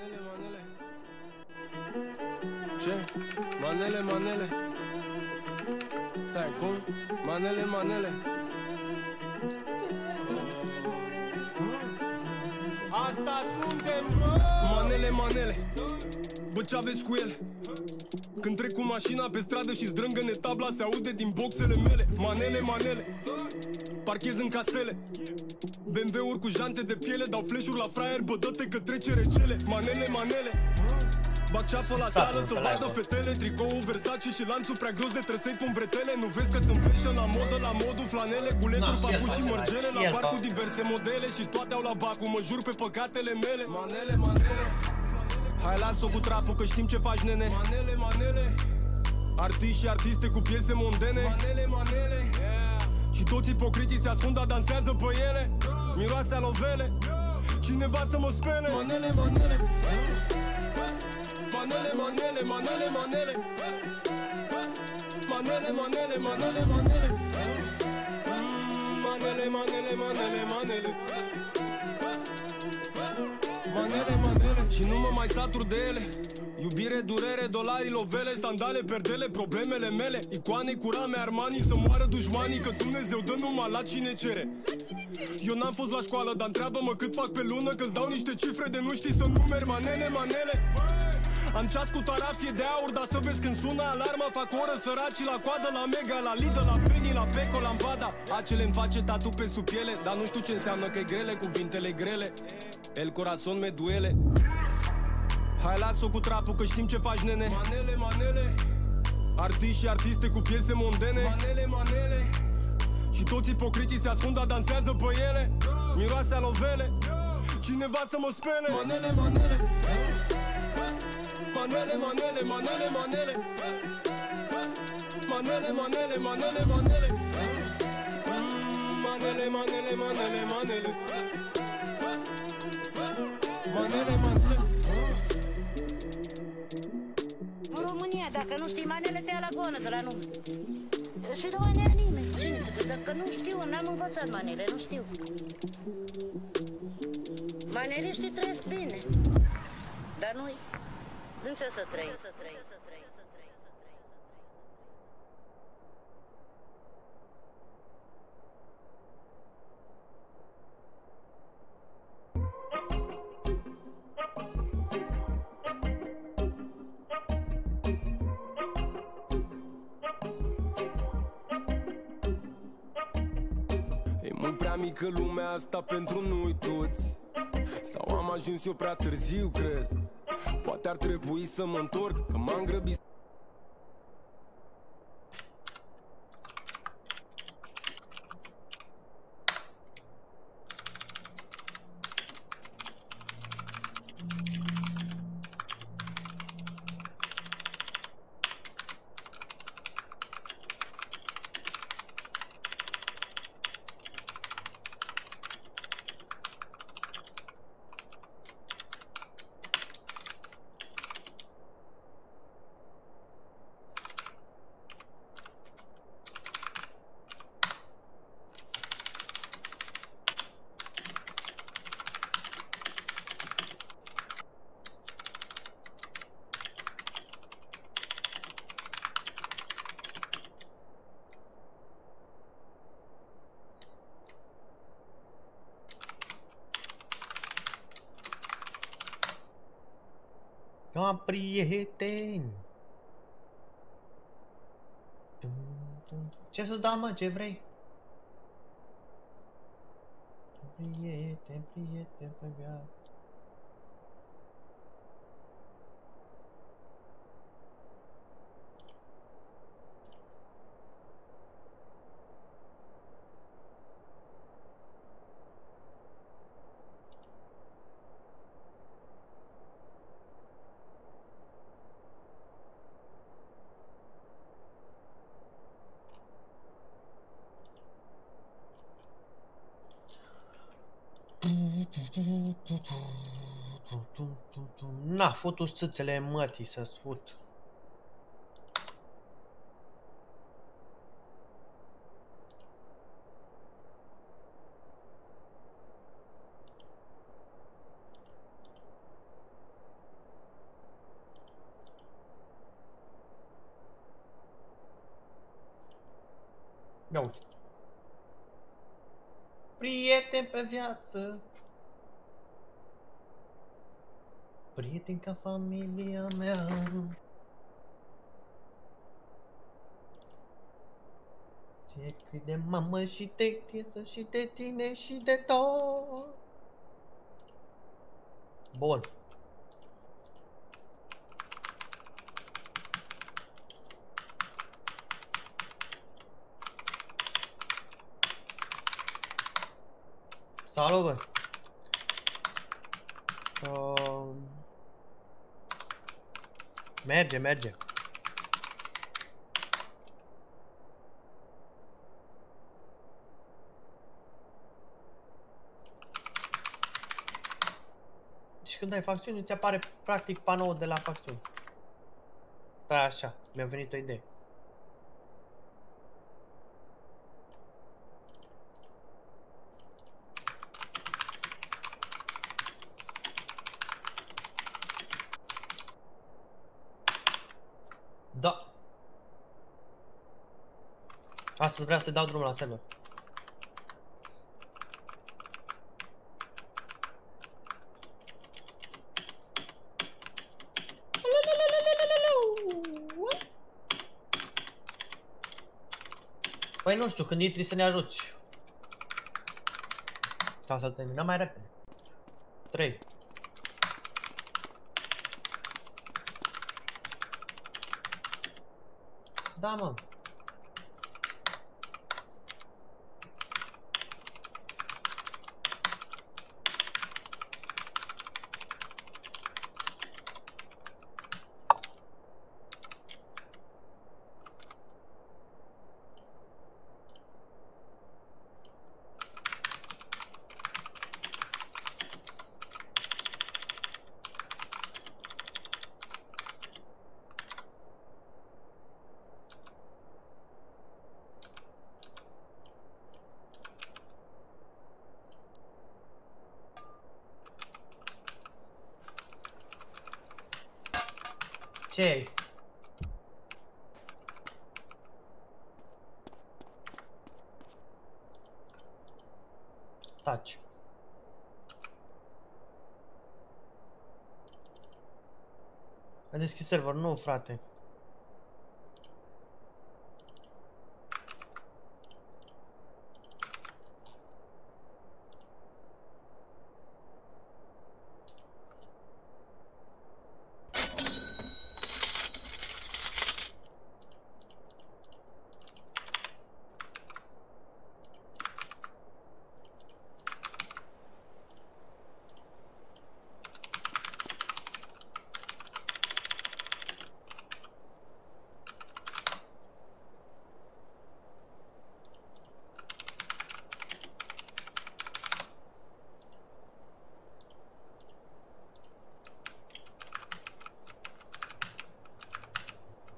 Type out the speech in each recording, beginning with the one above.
Manele, manele. Ce? Manele, manele. Stai, cum? Manele, manele. Asta suntem, bro! Manele, manele. Bă, ce aveți cu ele? Când trec cu mașina pe stradă și zdrângă-ne tabla Se aude din boxele mele Manele, manele Parchez în castele BMW-uri cu jante de piele Dau flash la fraier, bă, dă-te că trece recele. Manele, manele. Bag ceafă la sală să vadă fetele. Tricou Versace și lanțul prea gros de trăsei pun bretele Nu vezi că sunt fashion la modă, la modul flanele Cu leturi, papuși și mărgele La bar cu diverse modele și toate au la bacu Mă jur pe păcatele mele. Manele, manele. Hai las-o cu trapul că știm ce faci nene. Manele, manele. Artiști și artiste cu piese mondene. Manele, manele. Yeah. Și toți ipocritiți se ascund, dar dansează pe ele. Miroase alovele. Cineva să mă spele. Manele, manele. Manele, manele, manele, manele. Manele, manele, manele, manele. Manele, manele, manele, manele. Manele, manele. Și nu mă mai satur de ele Iubire, durere, dolari, lovele, sandale, perdele, problemele mele. Icoane cu rame, Armani, să moară dușmanii Că Dumnezeu dă numai la cine cere. Eu n-am fost la școală, dar întreabă-mă cât fac pe lună Că-ți dau niște cifre de nu știi să numeri Manele, manele. Am ceas cu tarafie de aur, dar să vezi când sună alarma Fac oră săracii la coadă, la Mega, la Lidl, la Penny, la Peco, la Ambada Acele îmi face tatu pe sub piele Dar nu știu ce înseamnă că e grele, cuvintele grele. El corazon me duele Hai las-o cu trapul că știm ce faci nene. Manele, manele. Artiști și artiste cu piese mondene. Manele, manele. Și toți ipocritii se ascund, dar dansează pe ele. Miroase alovele Cineva să mă spele. Manele, manele. Manele, manele, manele, manele. Manele, manele, manele, manele. Manele, manele, manele, manele. Manele, dacă nu știi manele, te ia la goană de la nume. Și nu mai ne nimeni. Cine să Dacă nu știu, n-am învățat manele, nu știu. Maneliștii trăiesc bine. Dar noi, în ce să trăim? E mult prea mică lumea asta pentru noi toți. Sau am ajuns eu prea târziu, cred. Poate ar trebui să mă întorc Că m-am grăbit Da, prieteni! Tum, tum. Ce să-ți dau, mă? Ce vrei? Prieten, prieten pe viață. Na, fut țâțele mătii să-ți fut. Ia uite. Prieten pe viață! Prieten ca familia mea. Ce crede mamă și de tine și de tine și de tot. Bun. Salut, bă. Um, merge, merge. Deci când ai facțiuni, îți apare practic panoul de la facțiuni. Stai așa, mi-a venit o idee. Da. Astăzi vreau să dau drumul la server. Păi nu știu, când intri să ne ajuți. Ca să terminăm mai repede. 3. Da, mă. Ce ai? Taci. A deschis server, nu frate.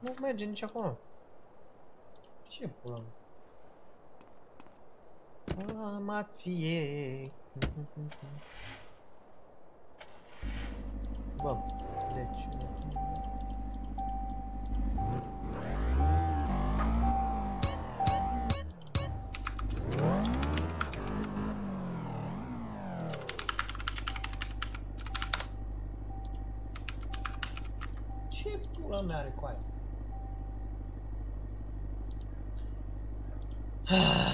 Nu merge nici acum. Ce pula mea? Amație. Bă, deci... Ce pula mea are cu aia? Ah.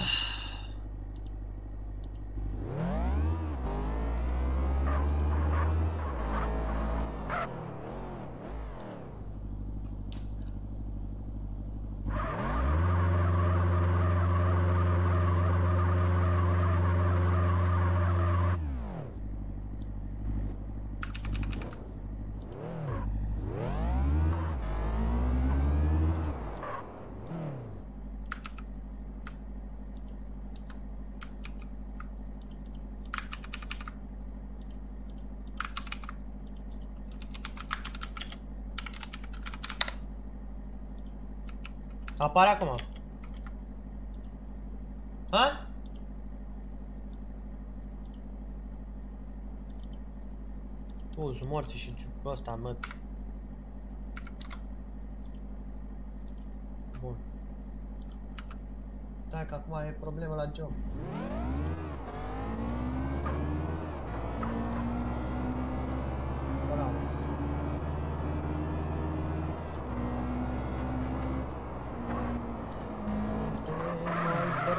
Apare acum. Ha? Tu, sunt morți și ăsta, mă. Bun. Da, că acum e problemă la job.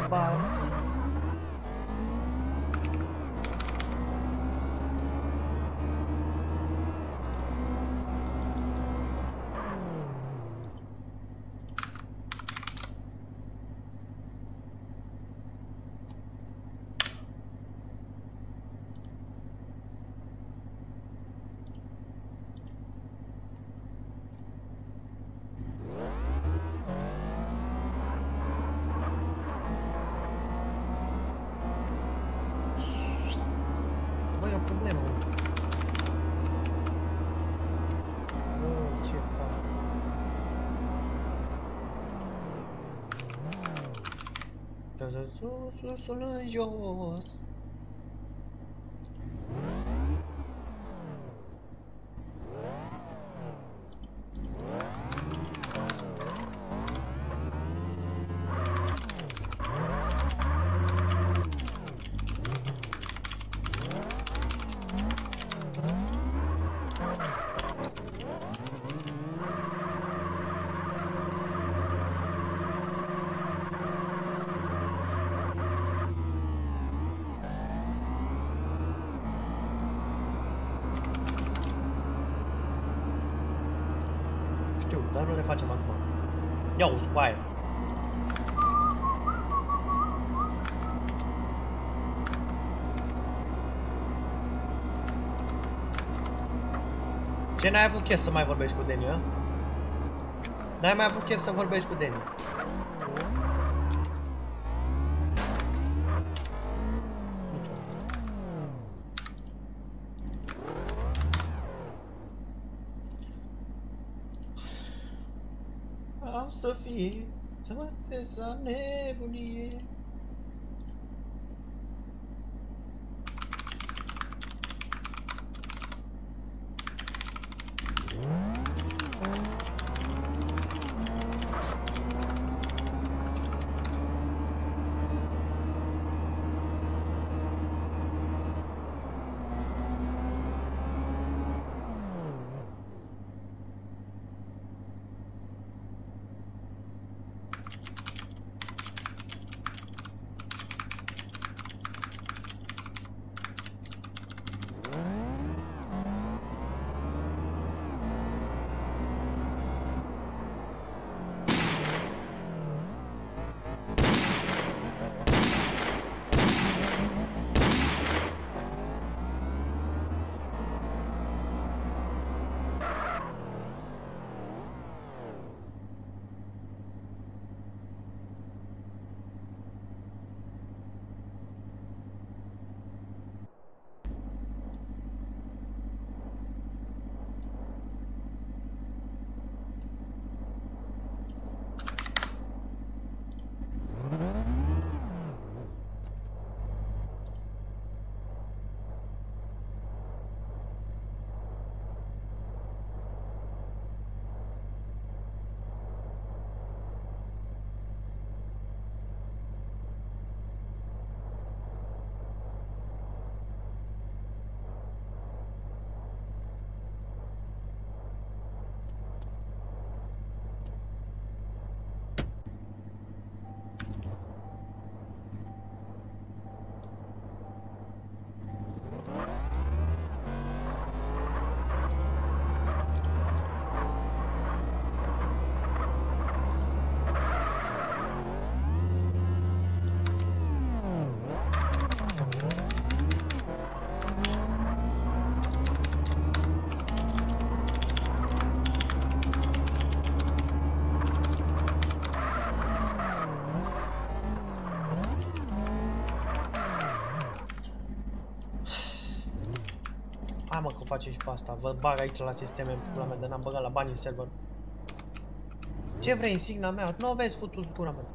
Noi e o problemă. Bă, ce fac? Dă sus, sus, sus, sus, în jos. Știu, dar nu le facem acum. Ia uzi cu aia. Ce n-ai avut chef să mai vorbești cu Deni, a? N-ai mai avut chef să vorbești cu Deni. Niciodată. Am să fie, să mă țes mă că o face și pe asta. Vă bag aici la sisteme, pula mea, de n-am băgat la bani în server. Ce vrei, insigna mea? Nu o vezi futus gura mea.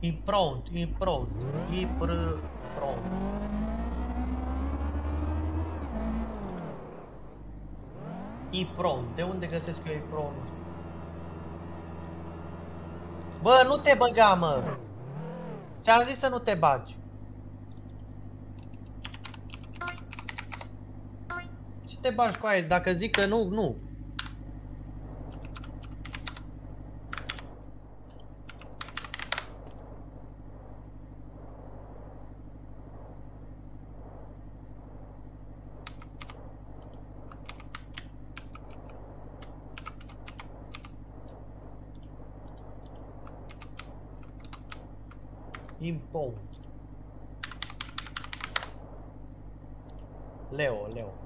Impront, impront, impr... Pront. Ipron. De unde găsesc eu Ipron? Nu știu. Bă, nu te băga, mă! Ți-am zis să nu te bagi. Ce te bagi cu aia? Dacă zic că nu, nu. 够了，六了，六。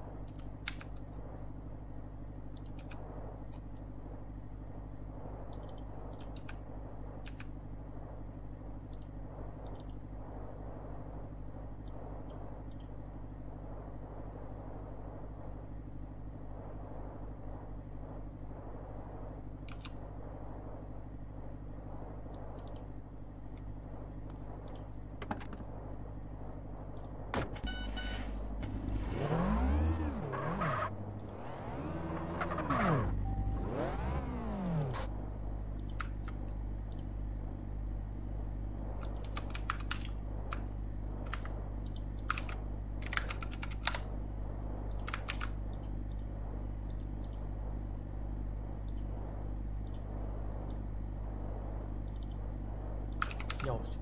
Ia uite.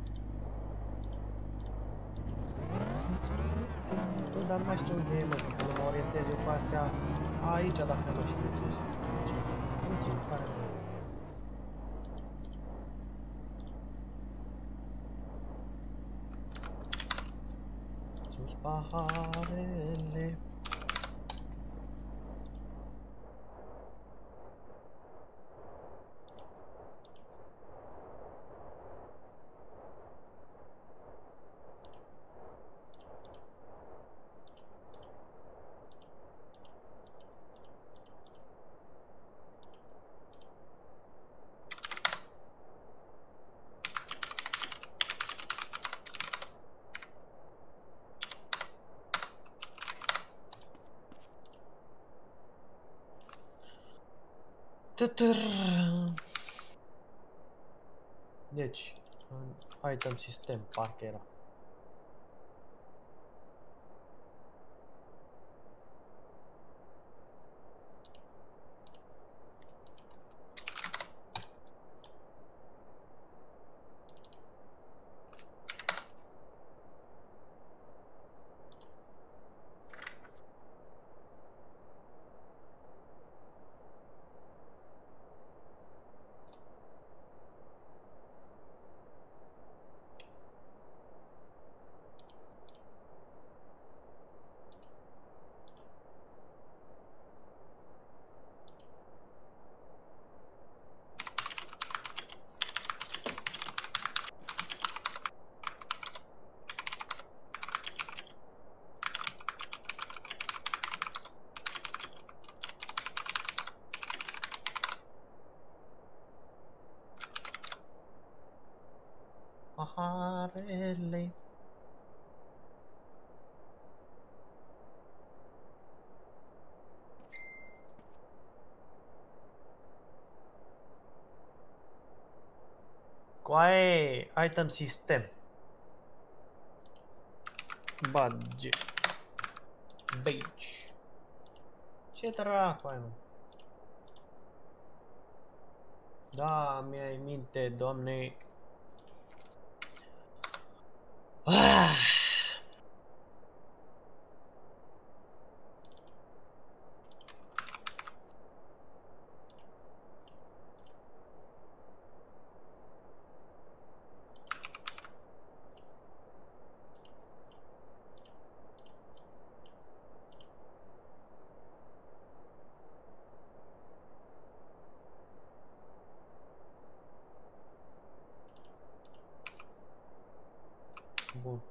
Bă, dar nu mai știu unde e, mă, că până mă orientez eu pe astea aici, dacă nu știu ce să Uite, care... Sus paharele Deci, în item sistem, parcă era. Paharele. Coaie, item system. Badge. Beige. Ce dracu ai, mă? Da, mi-ai minte, doamne. Ah. Bun.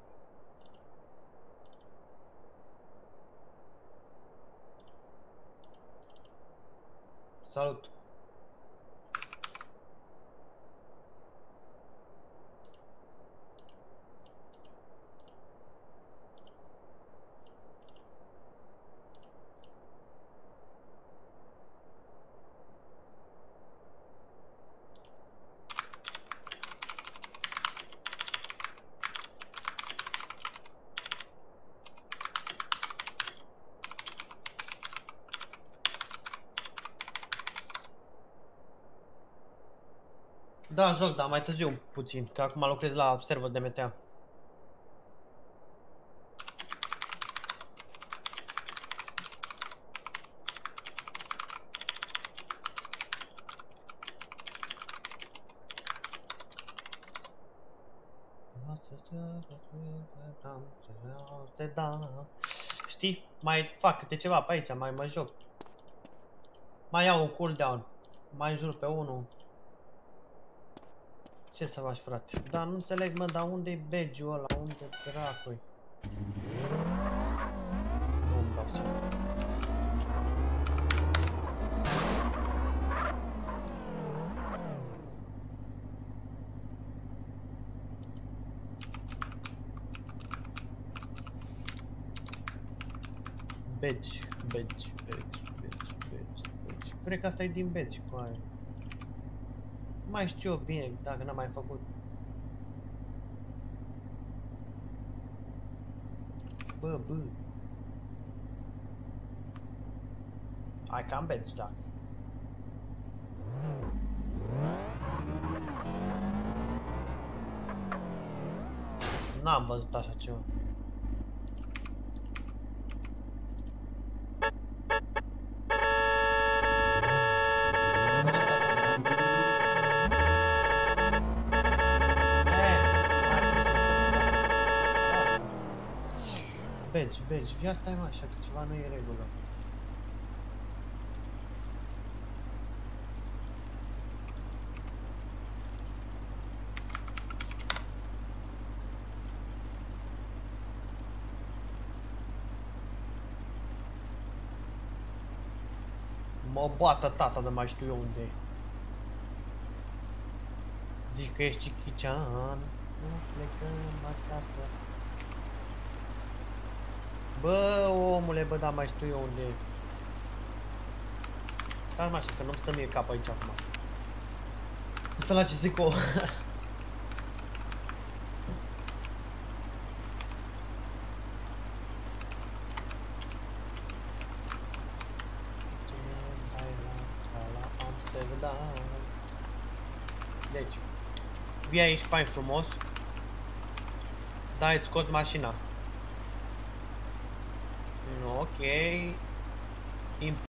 Salut! Da, joc, dar mai târziu puțin, că acum lucrez la server de MTA. Te da. Știi? Mai fac câte ceva pe aici, mai mă joc. Mai iau un cooldown. Mai jur pe unul. Ce să faci, frate? Dar nu înțeleg, mă, dar unde-i badge-ul ăla? Unde dracu-i? Nu-mi dau seama. Badge, badge, badge, badge, badge, badge. Cred că asta e din badge, cu aia. Nu mai știu eu bine dacă n-am mai făcut. Bă, bă. Ai cam badge, da. N-am văzut așa ceva. Ia stai mă așa, că ceva nu e în regulă. Mă bată tata de mai știu eu unde e. Zici că ești chichician, nu plecăm acasă. Bă, omule, bă, da, mai știu eu unde e. Stai mă așa, că nu-mi stă mie cap aici acum. Stă la ce zic o... Deci, vii aici fain frumos. Da, îți scos mașina. Ok.